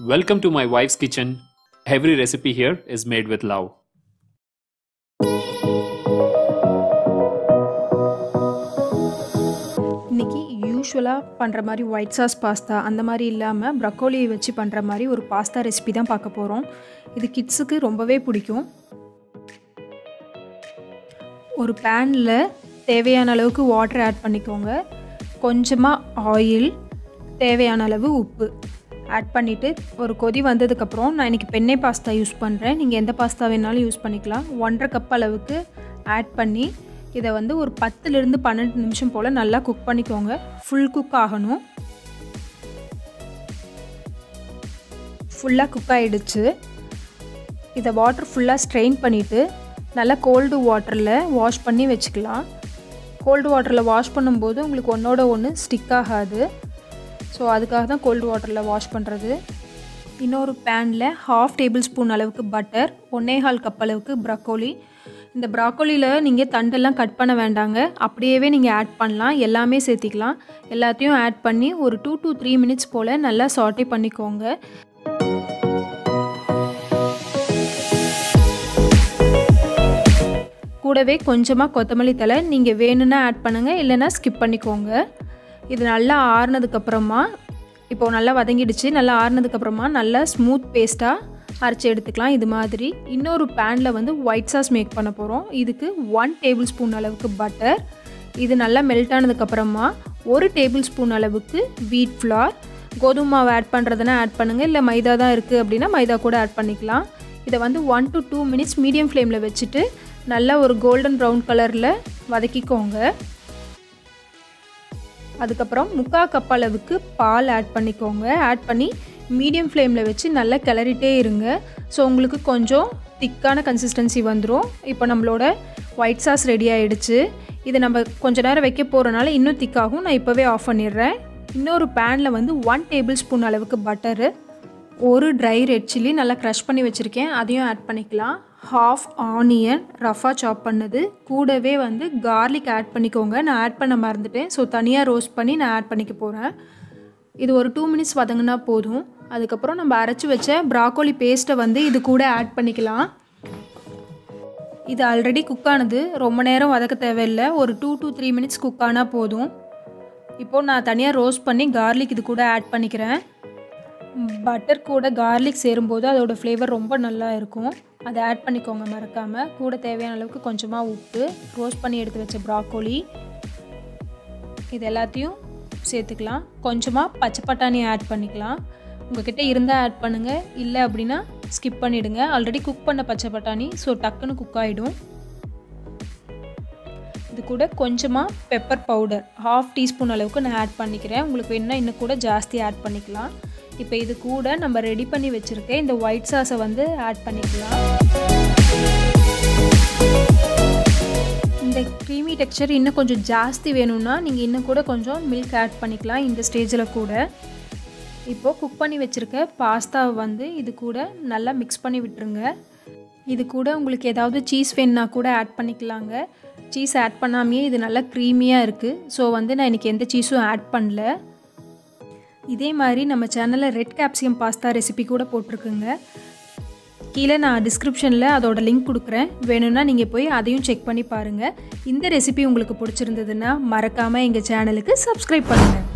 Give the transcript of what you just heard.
Welcome to my wife's kitchen. Every recipe here is made with love. இன்னைக்கு யூஸ்வலாக பண்ணுற மாதிரி ஒயிட் சாஸ் பாஸ்தா அந்த மாதிரி இல்லாமல் ப்ரக்கோலியை வச்சு பண்ணுற மாதிரி ஒரு பாஸ்தா ரெசிபி தான் பார்க்க போகிறோம் இது கிட்ஸுக்கு ரொம்பவே பிடிக்கும் ஒரு பேனில் தேவையான அளவுக்கு வாட்டர் ஆட் பண்ணிக்கோங்க கொஞ்சமாக ஆயில் தேவையான அளவு உப்பு ஆட் பண்ணிவிட்டு ஒரு கொதி வந்ததுக்கப்புறம் நான் இன்றைக்கி பெண்ணை பாஸ்தா யூஸ் பண்ணுறேன் நீங்கள் எந்த பாஸ்தா வேணாலும் யூஸ் பண்ணிக்கலாம். ஒன்றரை கப் அளவுக்கு ஆட் பண்ணி இதை வந்து ஒரு பத்துலேருந்து பன்னெண்டு நிமிஷம் போல் நல்லா குக் பண்ணிக்கோங்க. ஃபுல் குக் ஆகணும். ஃபுல்லாக குக் ஆகிடுச்சு இதை வாட்டர் ஃபுல்லாக ஸ்ட்ரெயின் பண்ணிவிட்டு நல்லா கோல்டு வாட்டரில் வாஷ் பண்ணி வச்சுக்கலாம். கோல்டு வாட்டரில் வாஷ் பண்ணும்போது உங்களுக்கு ஒன்றோட ஒன்று ஸ்டிக் ஆகாது. ஸோ அதுக்காக தான் கோல்டு வாட்டரில் வாஷ் பண்ணுறது இன்னொரு பேனில் ஹாஃப் டேபிள் ஸ்பூன் அளவுக்கு பட்டர் ஒன்னே கப் அளவுக்கு ப்ரக்கோலி இந்த ப்ராக்கோலியில் நீங்கள் தண்டெல்லாம் கட் பண்ண வேண்டாங்க. அப்படியே நீங்கள் ஆட் பண்ணலாம். எல்லாமே சேர்த்திக்கலாம். எல்லாத்தையும் ஆட் பண்ணி ஒரு டூ டு த்ரீ மினிட்ஸ் போல் நல்லா சாட்டே பண்ணிக்கோங்க. கூடவே கொஞ்சமாக கொத்தமல்லி தலை நீங்கள் வேணும்னா ஆட் பண்ணுங்கள் இல்லைன்னா ஸ்கிப் பண்ணிக்கோங்க. இது நல்லா ஆறுனதுக்கப்புறமா இப்போது நல்லா வதங்கிடுச்சு. நல்லா ஆறுனதுக்கப்புறமா நல்லா ஸ்மூத் பேஸ்ட்டாக அரைச்சி எடுத்துக்கலாம். இது மாதிரி இன்னொரு பேனில் வந்து ஒயிட் சாஸ் மேக் பண்ண போகிறோம் இதுக்கு ஒன் டேபிள் ஸ்பூன் அளவுக்கு பட்டர் இது நல்லா மெல்ட் ஆனதுக்கப்புறமா ஒரு டேபிள் ஸ்பூன் அளவுக்கு வீட் ஃப்ளார் கோதுமை மாவு ஆட் பண்ணுறதுனா ஆட் பண்ணுங்கள் இல்லை மைதா தான் இருக்குது அப்படின்னா மைதா கூட ஆட் பண்ணிக்கலாம். இதை வந்து one to two minutes medium ஃப்ளேமில் வச்சுட்டு நல்லா ஒரு கோல்டன் ப்ரௌன் கலரில் வதக்கிக்கோங்க. அதுக்கப்புறம் முக்கால் கப் அளவுக்கு பால் ஆட் பண்ணிக்கோங்க. ஆட் பண்ணி மீடியம் ஃப்ளேமில் வச்சு நல்லா கிளறிட்டே இருங்க. ஸோ உங்களுக்கு கொஞ்சம் திக்கான கன்சிஸ்டன்சி வந்துடும் இப்போ நம்மளோட ஒயிட் சாஸ் ரெடி ஆகிடுச்சு இதை நம்ம கொஞ்ச நேரம் வைக்க போகிறனால இன்னும் திக்காகும் நான் இப்போவே ஆஃப் பண்ணிடுறேன். இன்னொரு பேனில் வந்து ஒன் டேபிள் ஸ்பூன் அளவுக்கு பட்டரு ஒரு ட்ரை ரெட் சில்லி நல்லா க்ரஷ் பண்ணி வச்சுருக்கேன். அதையும் ஆட் பண்ணிக்கலாம். ஹாஃப் ஆனியன் ரஃபாக சாப் பண்ணது. கூடவே வந்து கார்லிக் ஆட் பண்ணிக்கோங்க. நான் ஆட் பண்ண மறந்துட்டேன். ஸோ தனியாக ரோஸ்ட் பண்ணி நான் ஆட் பண்ணிக்க போகிறேன் இது ஒரு டூ மினிட்ஸ் வதங்கினா போதும். அதுக்கப்புறம் நம்ம அரைச்சி வச்ச ப்ராக்கோலி பேஸ்ட்டை வந்து இது கூட ஆட் பண்ணிக்கலாம். இது ஆல்ரெடி குக் ஆனது. ரொம்ப நேரம் வதக்க தேவையில்லை. ஒரு two two three minutes cook ஆனால் போதும். இப்போது நான் தனியாக ரோஸ்ட் பண்ணி கார்லிக் இது கூட ஆட் பண்ணிக்கிறேன். பட்டர் கூட கார்லிக் சேரும்போது அதோடய ஃப்ளேவர் ரொம்ப நல்லா இருக்கும். அதை ஆட் பண்ணிக்கோங்க மறக்காமல் கூட தேவையான அளவுக்கு கொஞ்சமாக உப்பு ரோஸ்ட் பண்ணி எடுத்து வச்ச ப்ராக்கோலி இது எல்லாத்தையும் சேர்த்துக்கலாம். கொஞ்சமாக பச்சை பட்டாணி ஆட் பண்ணிக்கலாம். உங்ககிட்ட இருந்தால் ஆட் பண்ணுங்கள் இல்லை அப்படின்னா ஸ்கிப் பண்ணிவிடுங்க ஆல்ரெடி குக் பண்ண பச்சை பட்டாணி ஸோ டக்குன்னு குக் ஆகிடும் இது கூட கொஞ்சமாக பெப்பர் பவுடர் ஹாஃப் டீஸ்பூன் அளவுக்கு நான் ஆட் பண்ணிக்கிறேன். உங்களுக்கு வேணுன்னா இன்னும் கூட ஜாஸ்தி ஆட் பண்ணிக்கலாம். இப்போ இது கூட நம்ம ரெடி பண்ணி வச்சுருக்க இந்த ஒயிட் சாஸை வந்து ஆட் பண்ணிக்கலாம். இந்த க்ரீமி டெக்ஸ்சர் இன்னும் கொஞ்சம் ஜாஸ்தி வேணும்னா நீங்கள் இன்னும் கூட கொஞ்சம் மில்க் ஆட் பண்ணிக்கலாம் இந்த ஸ்டேஜில் கூட. இப்போது குக் பண்ணி வச்சுருக்க பாஸ்தாவை வந்து இது கூட நல்லா மிக்ஸ் பண்ணி விட்டுருங்க. இது கூட உங்களுக்கு ஏதாவது சீஸ் வேணுன்னா கூட ஆட் பண்ணிக்கலாங்க. சீஸ் ஆட் பண்ணாமையே இது நல்லா க்ரீமியாக இருக்குது ஸோ வந்து நான் இன்றைக்கி எந்த சீஸும் ஆட் பண்ணல. இதே மாதிரி நம்ம சேனலில் ரெட் கேப்சியம் பாஸ்தா ரெசிபி கூட போட்டிருக்குங்க. கீழே நான் டிஸ்கிரிப்ஷனில் அதோட லிங்க் கொடுக்குறேன். வேணும்னா நீங்கள் போய் அதையும் செக் பண்ணி பாருங்கள் இந்த ரெசிபி உங்களுக்கு பிடிச்சிருந்ததுன்னா மறக்காமல் எங்கள் சேனலுக்கு சப்ஸ்கிரைப் பண்ணுங்கள்